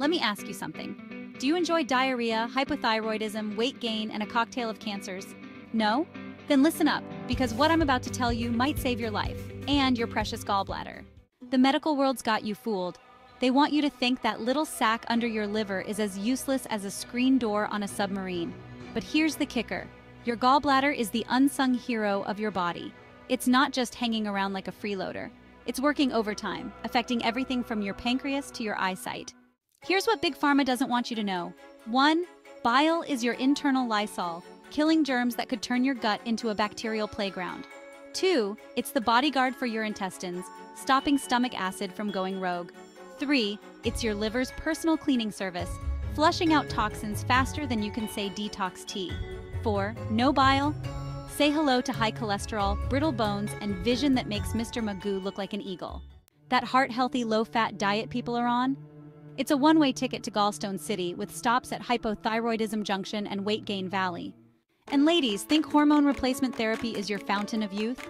let me ask you something. Do you enjoy diarrhea, hypothyroidism, weight gain, and a cocktail of cancers? No? Then listen up, because what I'm about to tell you might save your life and your precious gallbladder. The medical world's got you fooled. They want you to think that little sac under your liver is as useless as a screen door on a submarine. But here's the kicker your gallbladder is the unsung hero of your body. It's not just hanging around like a freeloader, it's working overtime, affecting everything from your pancreas to your eyesight. Here's what Big Pharma doesn't want you to know 1. Bile is your internal Lysol, killing germs that could turn your gut into a bacterial playground. 2. It's the bodyguard for your intestines, stopping stomach acid from going rogue. 3. It's your liver's personal cleaning service, flushing out toxins faster than you can say detox tea. 4. No bile. Say hello to high cholesterol, brittle bones, and vision that makes Mr. Magoo look like an eagle. That heart-healthy, low-fat diet people are on? It's a one-way ticket to Gallstone City with stops at Hypothyroidism Junction and Weight Gain Valley. And ladies, think hormone replacement therapy is your fountain of youth?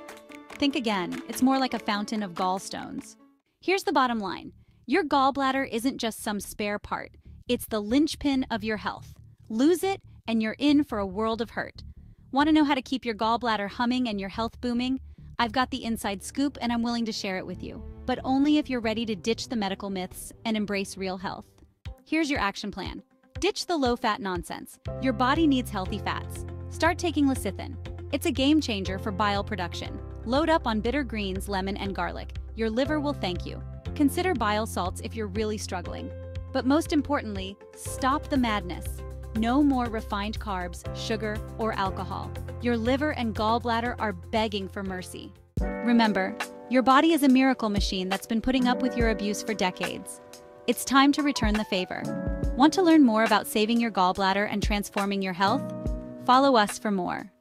Think again, it's more like a fountain of gallstones. Here's the bottom line. Your gallbladder isn't just some spare part. It's the linchpin of your health. Lose it, and you're in for a world of hurt. Want to know how to keep your gallbladder humming and your health booming? I've got the inside scoop and I'm willing to share it with you, but only if you're ready to ditch the medical myths and embrace real health. Here's your action plan. Ditch the low-fat nonsense. Your body needs healthy fats. Start taking lecithin. It's a game changer for bile production. Load up on bitter greens, lemon, and garlic. Your liver will thank you. Consider bile salts if you're really struggling. But most importantly, stop the madness. No more refined carbs, sugar, or alcohol. Your liver and gallbladder are begging for mercy. Remember, your body is a miracle machine that's been putting up with your abuse for decades. It's time to return the favor. Want to learn more about saving your gallbladder and transforming your health? Follow us for more.